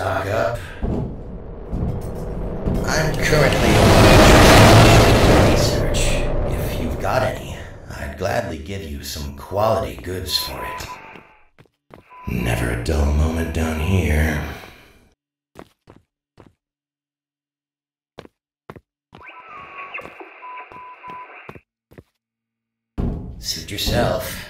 stock up? I'm currently on research. If you've got any, I'd gladly give you some quality goods for it. Never a dull moment down here. Suit yourself.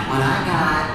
And I got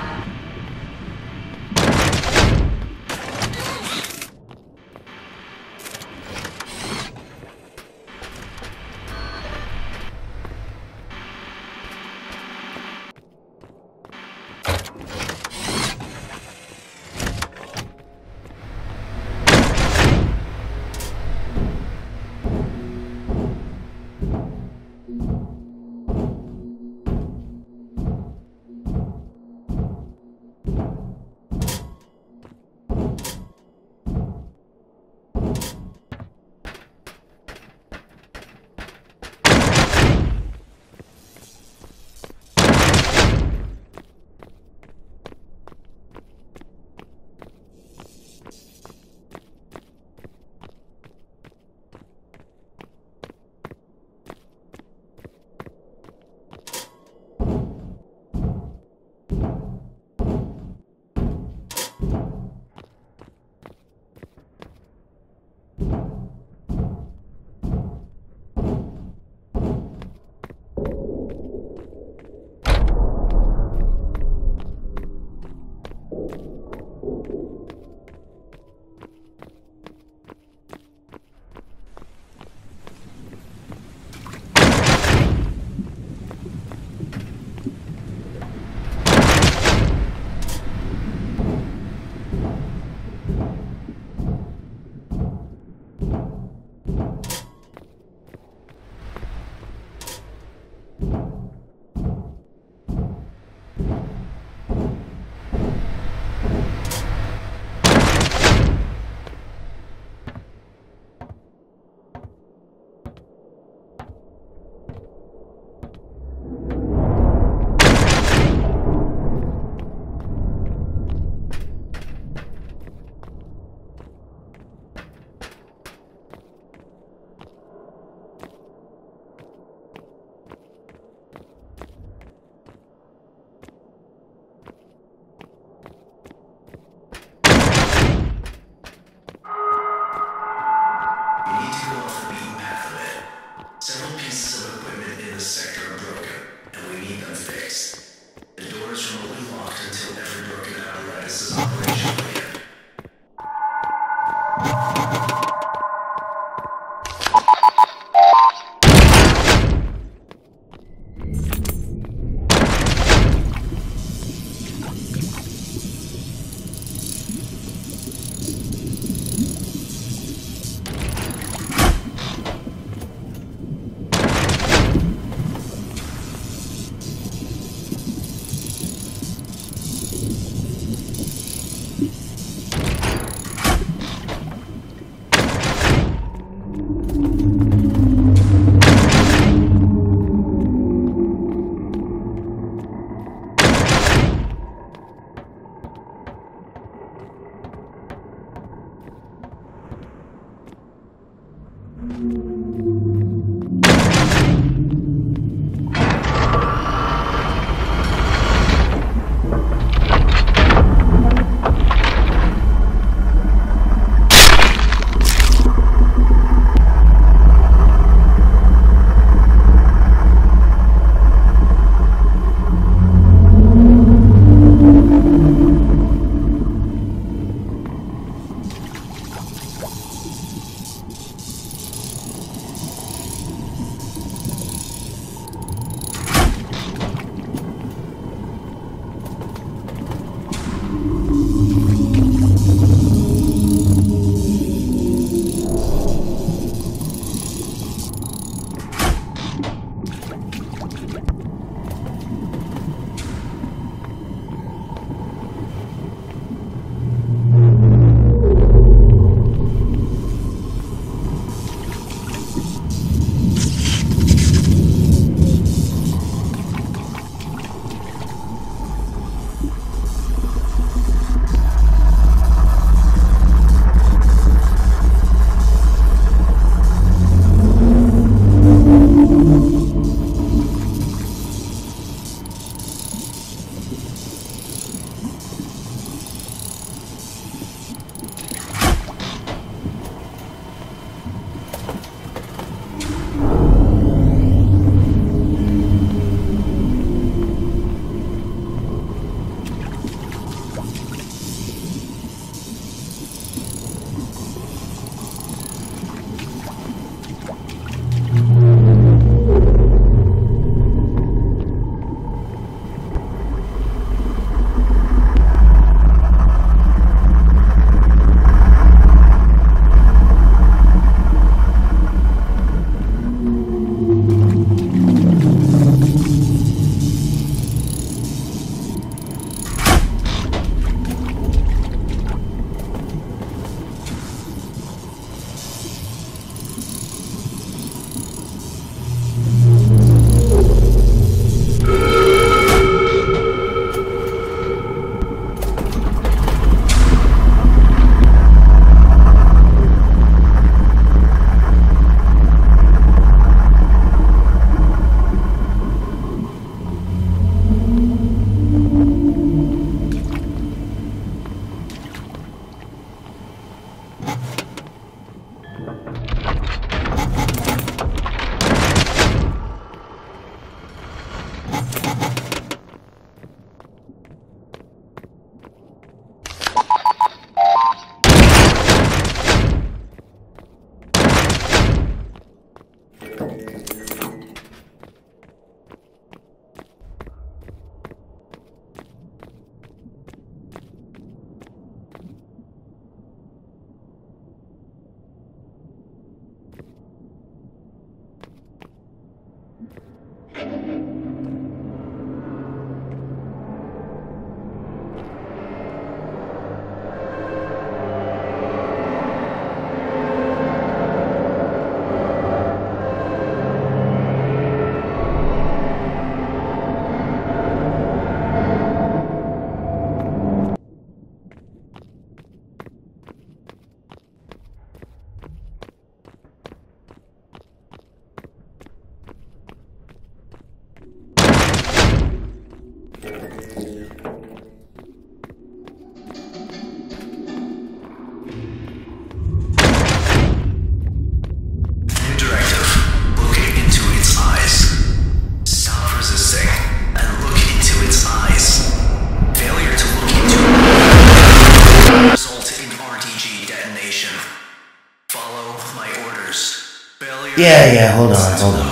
Yeah, yeah, hold on, hold on.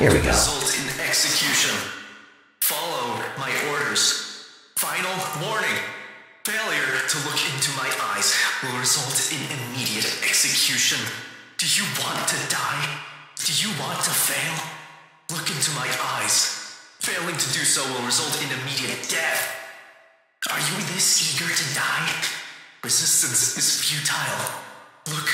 Here we go. Follow my orders. Final warning. Failure to look into my eyes will result in immediate execution. Do you want to die? Do you want to fail? Look into my eyes. Failing to do so will result in immediate death. Are you this eager to die? Resistance is futile. Look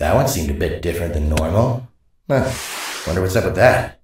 That one seemed a bit different than normal. Huh. Wonder what's up with that.